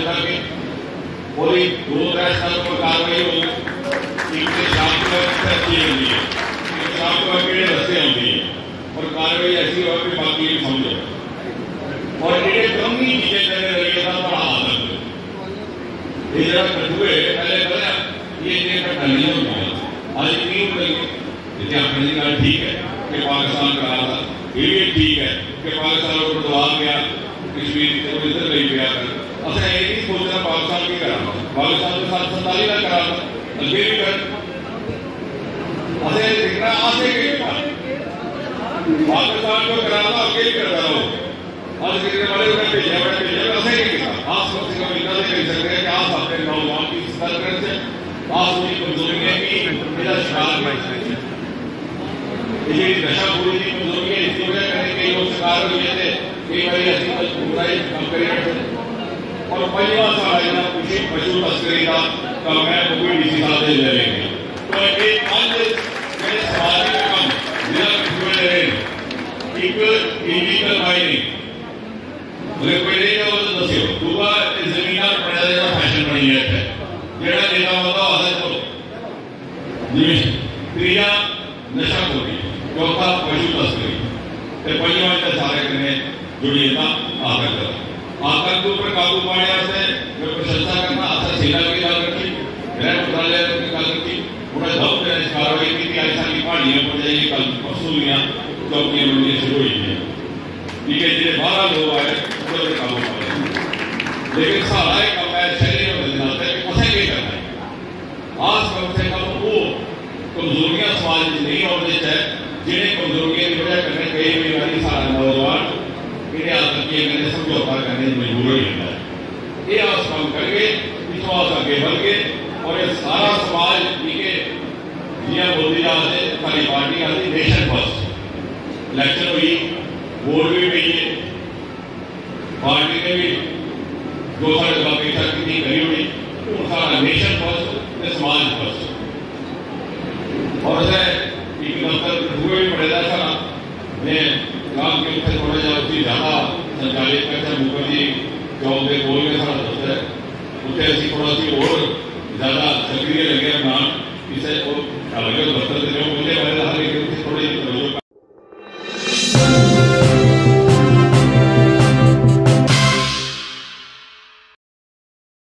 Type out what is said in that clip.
حاصل کر کے پوری دو تر ستر پر کاروائی ہوگی شام رستے ہوتی ہے اور کاروائی ایسی ہو کہ باقی سمجھو اور یہ کم ہی چیزیں کرنے لگے تھا بڑا آدم یہ جب کٹوئے پہلے بولا، یہ چیز کا نہیں ہوتا آج کیوں کری جیسے آپ نے کہا ٹھیک ہے کہ پاکستان کا رہا تھا یہ بھی ٹھیک ہے کہ پاکستان کو دبا گیا، کشمیر کو ادھر نہیں گیا۔ کر اصل یہ نہیں سوچنا پاکستان کی کرا پاکستان کے ساتھ سنتالی کا کرا تھا اگے بھی کر۔ اصل دیکھنا آسے کے لیے پاکستان کو کرا تھا اگے بھی کرتا رہو۔ آج کتنے بڑے انہیں بھیجا بڑے بھیجا اصل نہیں کیا آپ کم سے کم اتنا سے کہہ سکتے ہیں کہ آپ اپنے نوجوان کی سرکر سے آپ ان کی کمزوریاں کی میرا شکار میں یہ نشہ پوری کی کمزوری ہے، اس کی وجہ کرنے کئی لوگ شکار ہوئے تھے کئی بار ایسی برائی کم کرے اور پہلا سوال ہے نا خوشی پشو تسکری کا تو میں کوئی ڈی صاحب سے لے لیں گے۔ تو ایک آج میرے سوال کا کام ضلع کشمیر رہے۔ ایک انڈیکل مائننگ مجھے کوئی نہیں ہے وہ تو دسیو۔ دوبا زمینہ پڑھا جائے گا فیشن بنی ہے۔ جیڑا دیتا ہوتا آدھا تو جی تیجا نشہ پوری چوتھا پشو تسکری تے پنجواں تے سارے کنے جڑی ہے آگر کر آگر کے اوپر قابو پانے واسطے میں پرشنسا کرنا آسا سینا کی گل رکھی گرہ منترالیہ کی گل رکھی۔ انہیں دھوپ کے کاروائی کی تھی ایسا کی پہاڑیاں پڑ جائیں کل پرسوں ہوئی چوکیاں بننی شروع ہوئی ہیں۔ ٹھیک ہے جی بارہ لوگ آئے انہوں نے قابو پا لیا لیکن سارا ایک کام ہے شہری اور مدینہ ہے کہ اسے کیا کرنا ہے۔ آج کم سے کم وہ کمزوریاں سماج نہیں ہونے چاہے، جنہیں کمزوریاں کی وجہ کرنے کئی بھی والی سارا نوجوان انہیں آدمی میں نے سمجھوتا کرنے کی مجبور ہو جاتا ہے یہ آس کام کر کے پچھو آس آگے بڑھ کے اور یہ سارا سماج یہ جیا بولتی جا سے ساری پارٹی آتی نیشن فرسٹ الیکشن ہوئی ووٹ بھی پی ہے پارٹی نے بھی جو سارے باقی شرط کی کری ہوئی وہ سارا نیشن فرسٹ سماج فرسٹ اور اسے ایک دفتر ہوئے بھی پڑے گا سارا میں کام کے اتنے تھوڑا جا اس کی زیادہ سنچالت کرتا موکر جی چوک کے بول میں سارا دفتر ہے اتنے ایسی تھوڑا سی اور زیادہ سکریہ لگے نام، اسے اور الگ دفتر سے